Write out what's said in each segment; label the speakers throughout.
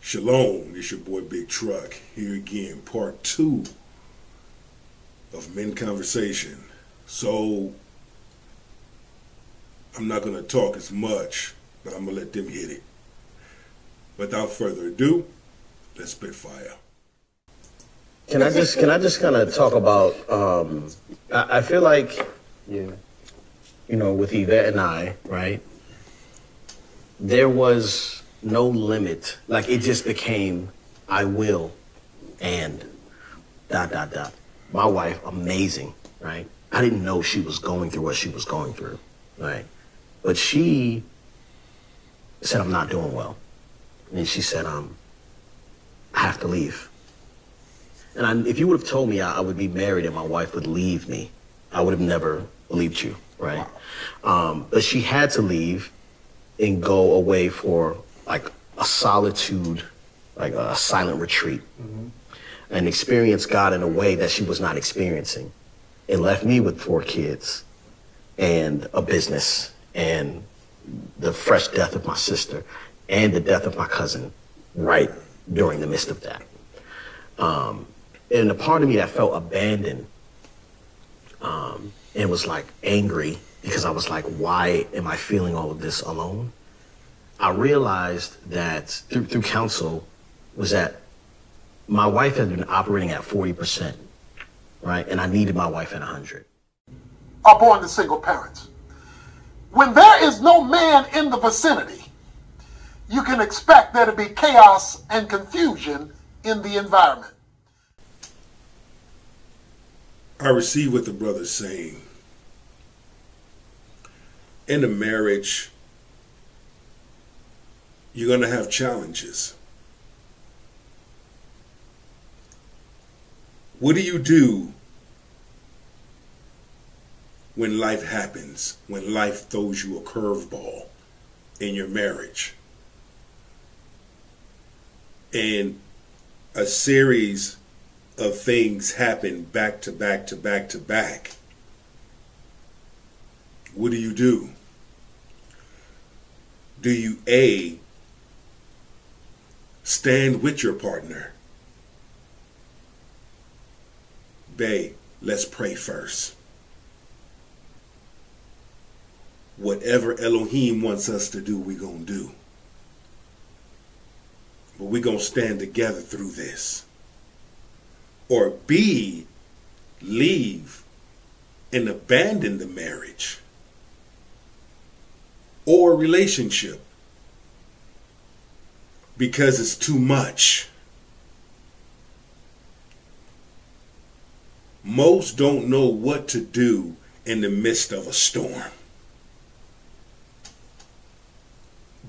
Speaker 1: Shalom, it's your boy Big Truck here again, part two of Men Conversation. So, I'm not going to talk as much, but I'm going to let them hit it. Without further ado, let's spit fire.
Speaker 2: Can I just can I just kind of talk about? Um, I, I feel like,
Speaker 3: Yeah.
Speaker 2: you know, with Yvette and I, right? There was no limit. Like it just became, I will, and dot dot dot. My wife, amazing, right? I didn't know she was going through what she was going through, right? But she said, "I'm not doing well," and she said, "Um, I have to leave." And I, if you would have told me I, I would be married and my wife would leave me, I would have never believed you, right? Um, but she had to leave and go away for like a solitude, like a silent retreat, and experience God in a way that she was not experiencing. It left me with four kids and a business and the fresh death of my sister and the death of my cousin right during the midst of that Um, and a part of me that felt abandoned um, and was like angry because I was like, why am I feeling all of this alone? I realized that through, through counsel was that my wife had been operating at 40%, right? And I needed my wife at 100.
Speaker 4: are born to single parents. When there is no man in the vicinity, you can expect there to be chaos and confusion in the environment.
Speaker 1: I receive what the brother's saying. In a marriage, you're going to have challenges. What do you do when life happens, when life throws you a curveball in your marriage? And a series of things happen back to back to back to back. What do you do? Do you A, stand with your partner? B, let's pray first. Whatever Elohim wants us to do, we're going to do. But we're going to stand together through this or B, leave and abandon the marriage or relationship because it's too much. Most don't know what to do in the midst of a storm.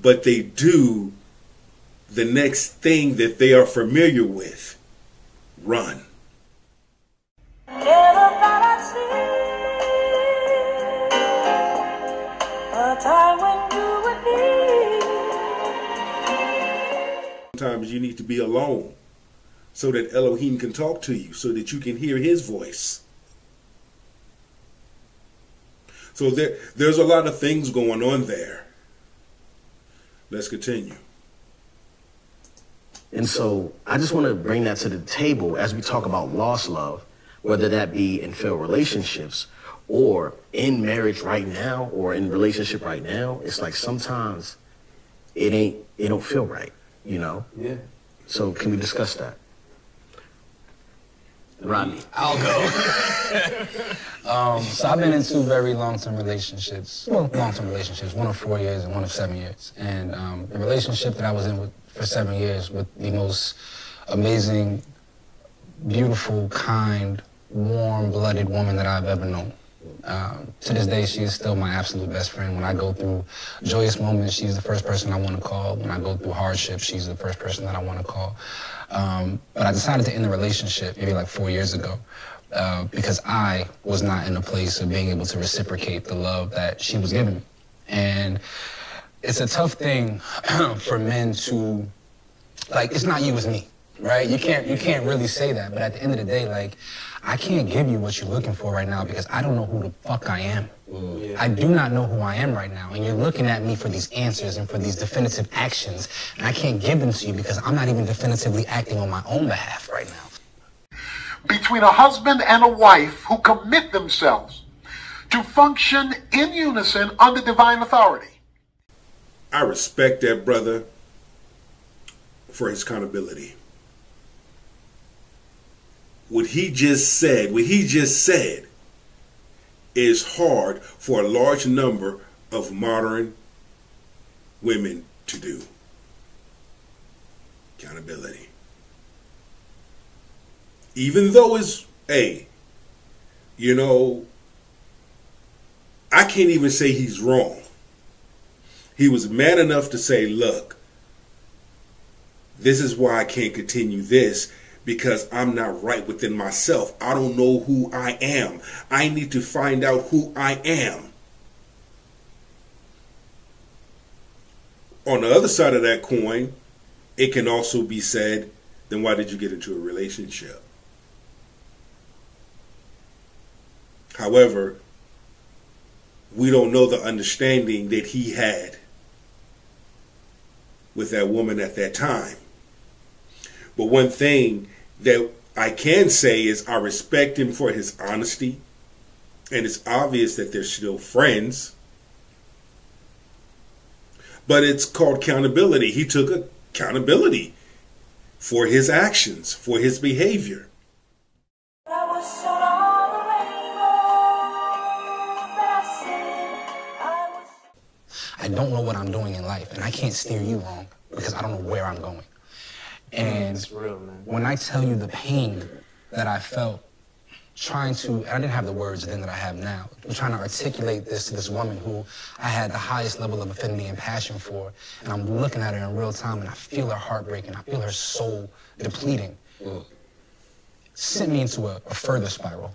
Speaker 1: But they do the next thing that they are familiar with run. Sometimes you need to be alone so that Elohim can talk to you, so that you can hear his voice. So there, there's a lot of things going on there. Let's continue.
Speaker 2: And so I just want to bring that to the table as we talk about lost love, whether that be in failed relationships or in marriage right now or in relationship right now. It's like sometimes it ain't, it don't feel right, you know?
Speaker 3: Yeah.
Speaker 2: So can we discuss that? Rodney.
Speaker 3: I'll go. um, so I've been in two very long-term relationships. Well, long-term relationships. One of four years and one of seven years. And um, the relationship that I was in with, for seven years with the most amazing, beautiful, kind, warm-blooded woman that I've ever known. Um, to this day, she is still my absolute best friend. When I go through joyous moments, she's the first person I want to call. When I go through hardship, she's the first person that I want to call. Um, but I decided to end the relationship maybe like four years ago uh, because I was not in a place of being able to reciprocate the love that she was giving me. And it's a tough thing for men to, like, it's not you, it's me right? You can't you can't really say that. But at the end of the day, like I can't give you what you're looking for right now because I don't know who the fuck I am. Mm. I do not know who I am right now. And you're looking at me for these answers and for these definitive actions. And I can't give them to you because I'm not even definitively acting on my own behalf right now.
Speaker 4: between a husband and a wife who commit themselves to function in unison under divine authority.
Speaker 1: I respect that brother for his accountability. What he just said, what he just said, is hard for a large number of modern women to do. Accountability. Even though it's, hey, you know, I can't even say he's wrong. He was man enough to say, look, this is why I can't continue this because I'm not right within myself. I don't know who I am. I need to find out who I am. On the other side of that coin, it can also be said, then why did you get into a relationship? However, we don't know the understanding that he had with that woman at that time. But one thing that I can say is I respect him for his honesty. And it's obvious that they're still friends. But it's called accountability. He took accountability for his actions, for his behavior.
Speaker 5: I was shown all the rainbows that I see. I was.
Speaker 3: I don't know what I'm doing in life, and I can't steer you wrong because I don't know where I'm going. Mm, and
Speaker 6: It's real, man.
Speaker 3: when I tell you the pain that I felt trying to, and I didn't have the words then that I have now, I'm trying to articulate this to this woman who I had the highest level of affinity and passion for, and I'm looking at her in real time, and I feel her heart breaking, I feel her soul depleting. Sent me into a, a further spiral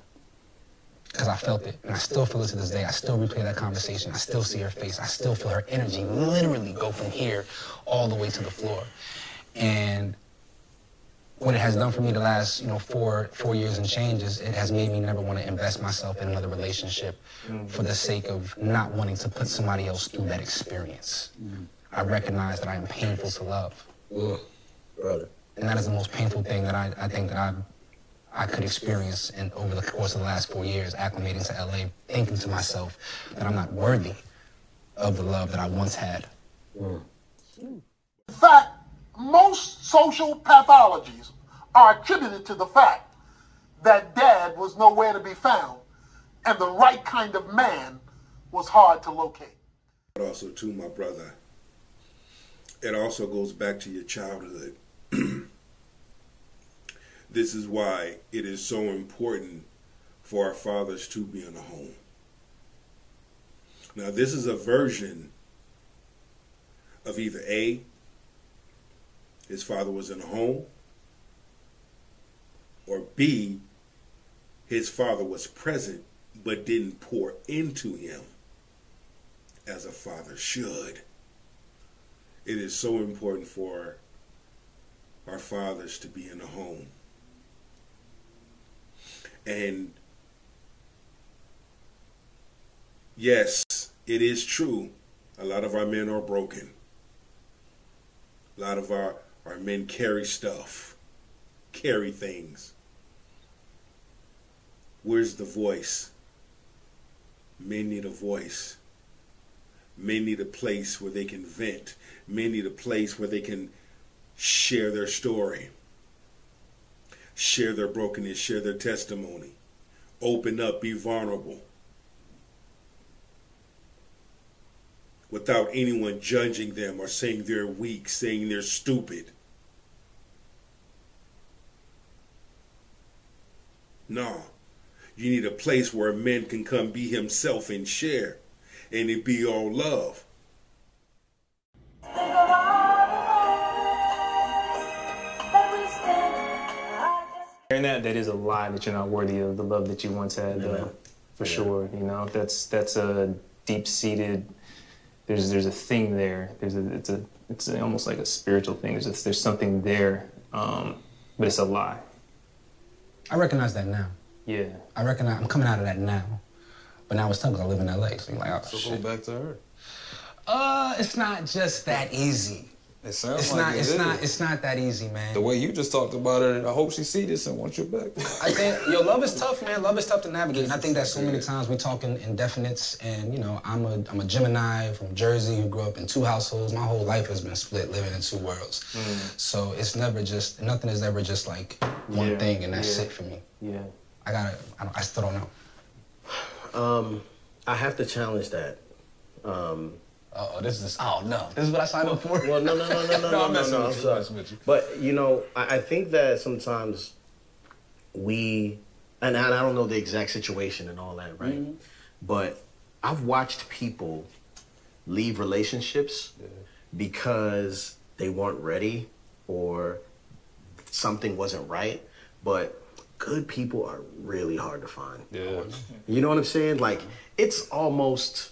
Speaker 3: because I felt it, and I still feel it to this day. I still replay that conversation. I still see her face. I still feel her energy literally go from here all the way to the floor. And what it has done for me the last, you know, four four years and changes, it has made me never want to invest myself in another relationship for the sake of not wanting to put somebody else through that experience. I recognize that I am painful to love.
Speaker 2: brother.
Speaker 3: And that is the most painful thing that I, I think that I I could experience in, over the course of the last four years, acclimating to LA, thinking to myself that I'm not worthy of the love that I once had.
Speaker 4: In fact, most social pathologies are attributed to the fact that dad was nowhere to be found and the right kind of man was hard to locate.
Speaker 1: But also, too, my brother, it also goes back to your childhood. this is why it is so important for our fathers to be in the home. Now, this is a version of either A, his father was in the home, or B, his father was present but didn't pour into him as a father should. It is so important for our fathers to be in the home. And yes, it is true. A lot of our men are broken. A lot of our, our men carry stuff, carry things. Where's the voice? Men need a voice. Men need a place where they can vent. Men need a place where they can share their story, share their brokenness, share their testimony, open up, be vulnerable. Without anyone judging them or saying they're weak, saying they're stupid. No. You need a place where a man can come be himself and share, and it be all love.
Speaker 5: Think of all the moments that we spent. I just.
Speaker 6: Hearing that, that is a lie that you're not worthy of the love that you once had, though, for sure. You know, that's that's a deep-seated. There's there's a thing there. There's a it's a it's almost like a spiritual thing. There's there's something there, um, but it's a lie.
Speaker 3: I recognize that now.
Speaker 6: Yeah.
Speaker 3: I recognize I, I'm coming out of that now. But now it's tough because I live in LA. So you're like, oh,
Speaker 7: So
Speaker 3: shit.
Speaker 7: go back to her.
Speaker 3: Uh, it's not just that easy.
Speaker 7: It sounds
Speaker 3: It's
Speaker 7: like
Speaker 3: not.
Speaker 7: it
Speaker 3: It's
Speaker 7: is.
Speaker 3: not. It's not that easy, man.
Speaker 7: The way you just talked about it, I hope she see this and wants you back.
Speaker 3: I think yo, love is tough, man. Love is tough to navigate, and I think that so many times we talk in indefinites. And you know, I'm a I'm a Gemini from Jersey who grew up in two households. My whole life has been split, living in two worlds. So it's never just nothing is ever just like one
Speaker 6: Yeah,
Speaker 3: thing, and that's
Speaker 6: yeah.
Speaker 3: it for me.
Speaker 6: Yeah.
Speaker 3: I gotta. I, don't, I still don't know.
Speaker 2: Um, I have to challenge that. Um,
Speaker 3: Oh, this is. Oh no, this is what I signed up for.
Speaker 2: well, no, no, no, no, no, no,
Speaker 7: I'm
Speaker 2: no,
Speaker 7: messing
Speaker 2: no, I'm
Speaker 7: you,
Speaker 2: sorry.
Speaker 7: with you.
Speaker 2: But you know, I, I think that sometimes we, and I, I don't know the exact situation and all that, right? Mm-hmm. But I've watched people leave relationships because they weren't ready or something wasn't right. But good people are really hard to find.
Speaker 7: Yeah.
Speaker 2: Oh, you know what I'm saying? Like it's almost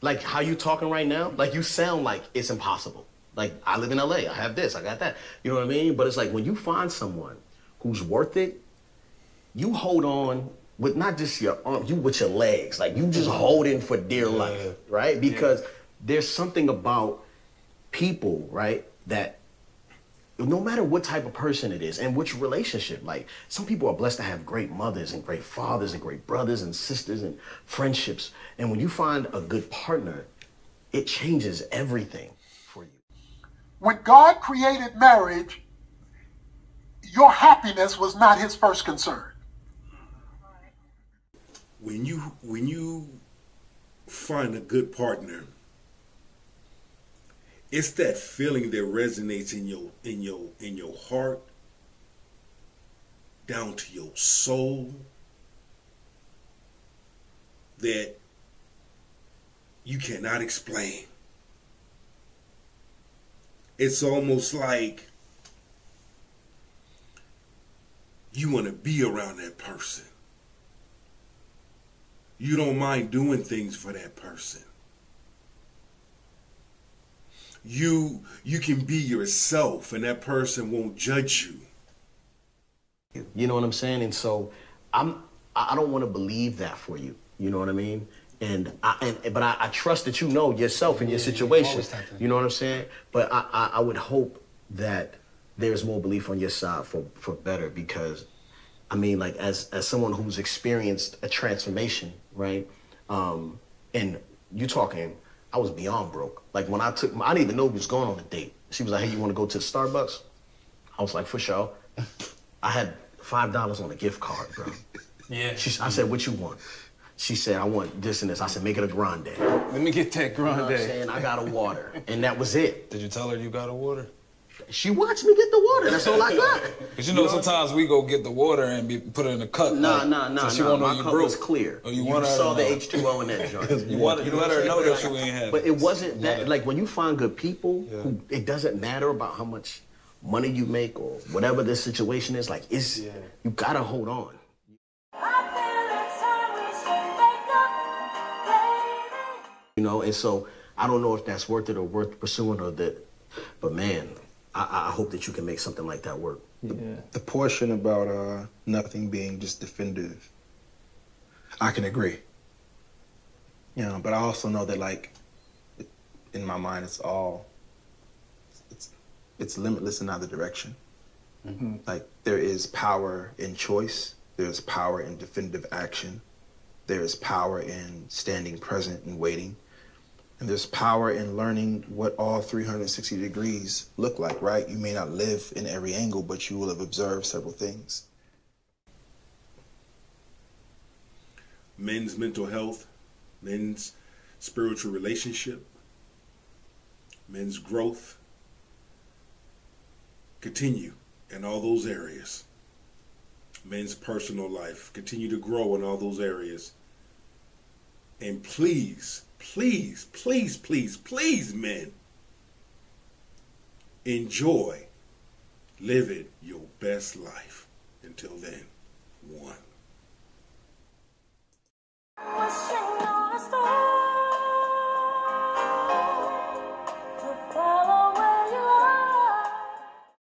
Speaker 2: like how you talking right now. Like you sound like it's impossible. Like I live in LA. I have this. I got that. You know what I mean? But it's like when you find someone who's worth it, you hold on with not just your arm, you with your legs. Like you just mm-hmm. holding for dear life, right? Because there's something about people, right, that no matter what type of person it is and which relationship, like some people are blessed to have great mothers and great fathers and great brothers and sisters and friendships. And when you find a good partner, it changes everything for you.
Speaker 4: When God created marriage, your happiness was not his first concern.
Speaker 1: when you when you find a good partner it's that feeling that resonates in your in your in your heart down to your soul that you cannot explain it's almost like you want to be around that person you don't mind doing things for that person. You you can be yourself and that person won't judge you.
Speaker 2: You know what I'm saying? And so I'm I I don't want to believe that for you. You know what I mean? And I and but I, I trust that you know yourself and your situation.
Speaker 3: always have to.
Speaker 2: You know what I'm saying? But I, I I would hope that there's more belief on your side for for better because I mean like as as someone who's experienced a transformation, right? Um and you talking I was beyond broke. Like when I took my, I didn't even know we was going on a date. She was like, "Hey, you want to go to the Starbucks?" I was like, "For sure." I had five dollars on a gift card, bro.
Speaker 6: Yeah.
Speaker 2: She, I said, "What you want?" She said, "I want this and this." I said, "Make it a grande."
Speaker 6: Let me get that
Speaker 2: what I'm
Speaker 6: grande.
Speaker 2: saying? I got a water, and that was it.
Speaker 7: Did you tell her you got a water?
Speaker 2: She watched me get the water. That's all I got.
Speaker 7: Because you know, sometimes we go get the water and be, put it in a cup.
Speaker 2: Nah,
Speaker 7: like,
Speaker 2: nah, nah,
Speaker 7: So she
Speaker 2: nah.
Speaker 7: know
Speaker 2: My
Speaker 7: you
Speaker 2: cup
Speaker 7: broke.
Speaker 2: was clear.
Speaker 7: Oh, you,
Speaker 2: you
Speaker 7: want her to
Speaker 2: saw the. H2O in that joint.
Speaker 7: You want, you
Speaker 2: know
Speaker 7: let her know that you ain't had
Speaker 2: But
Speaker 7: it.
Speaker 2: wasn't that like when you find good people who it doesn't matter about how much money you make or whatever the situation is, like it's
Speaker 6: Yeah.
Speaker 2: you gotta hold on.
Speaker 5: I feel it's time we should make up, baby.
Speaker 2: You know, and so I don't know if that's worth it or worth pursuing or that but man, I, I hope that you can make something like that work.
Speaker 6: Yeah.
Speaker 8: the portion about uh, nothing being just definitive, I can agree. You know, but I also know that like in my mind, it's all it's it's limitless in either direction. Like there is power in choice. There's power in definitive action. There is power in standing present and waiting. And there's power in learning what all 360 degrees look like, right? You may not live in every angle, but you will have observed several things.
Speaker 1: Men's mental health, men's spiritual relationship, men's growth. Continue in all those areas. Men's personal life. Continue to grow in all those areas. And please, Please, please, please, please, men, enjoy living your best life. Until then, one.